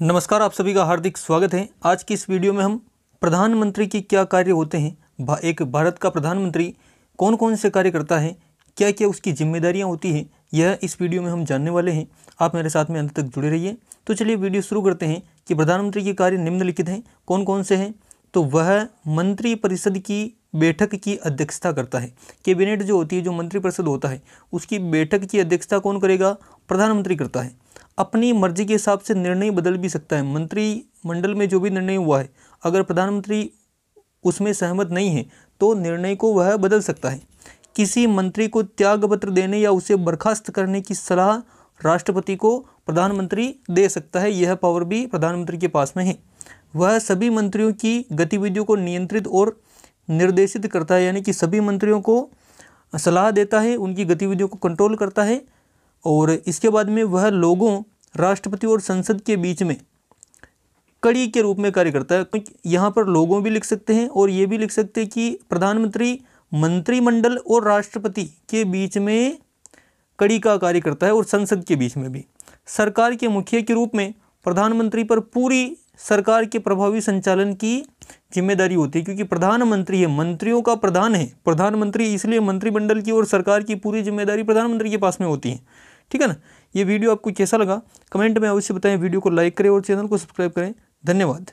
नमस्कार आप सभी का हार्दिक स्वागत है। आज की इस वीडियो में हम प्रधानमंत्री की क्या कार्य होते हैं भा, एक भारत का प्रधानमंत्री कौन कौन से कार्य करता है क्या क्या उसकी जिम्मेदारियाँ होती हैं यह इस वीडियो में हम जानने वाले हैं। आप मेरे साथ में अंत तक जुड़े रहिए। तो चलिए वीडियो शुरू करते हैं कि प्रधानमंत्री के कार्य निम्नलिखित हैं कौन कौन से हैं। तो वह मंत्रिपरिषद की बैठक की अध्यक्षता करता है। कैबिनेट जो होती है जो मंत्रिपरिषद होता है उसकी बैठक की अध्यक्षता कौन करेगा प्रधानमंत्री करता है। अपनी मर्ज़ी के हिसाब से निर्णय बदल भी सकता है। मंत्री मंडल में जो भी निर्णय हुआ है, अगर प्रधानमंत्री उसमें सहमत नहीं है तो निर्णय को वह बदल सकता है। किसी मंत्री को त्याग पत्र देने या उसे बर्खास्त करने की सलाह राष्ट्रपति को प्रधानमंत्री दे सकता है, यह पावर भी प्रधानमंत्री के पास में है। वह सभी मंत्रियों की गतिविधियों को नियंत्रित और निर्देशित करता है, यानी कि सभी मंत्रियों को सलाह देता है, उनकी गतिविधियों को कंट्रोल करता है और इसके बाद में वह लोगों राष्ट्रपति और संसद के बीच में कड़ी के रूप में कार्य करता है। क्योंकि यहाँ पर लोगों भी लिख सकते हैं और ये भी लिख सकते हैं कि प्रधानमंत्री, मंत्रिमंडल और राष्ट्रपति के बीच में कड़ी का कार्य करता है और संसद के बीच में भी। सरकार के मुखिया के रूप में प्रधानमंत्री पर पूरी सरकार के प्रभावी संचालन की ज़िम्मेदारी होती है, क्योंकि प्रधानमंत्री है, मंत्रियों का प्रधान है। प्रधानमंत्री इसलिए मंत्रिमंडल की और सरकार की पूरी ज़िम्मेदारी प्रधानमंत्री के पास में होती है। ठीक है ना? ये वीडियो आपको कैसा लगा? कमेंट में अवश्य बताएँ, वीडियो को लाइक करें और चैनल को सब्सक्राइब करें। धन्यवाद।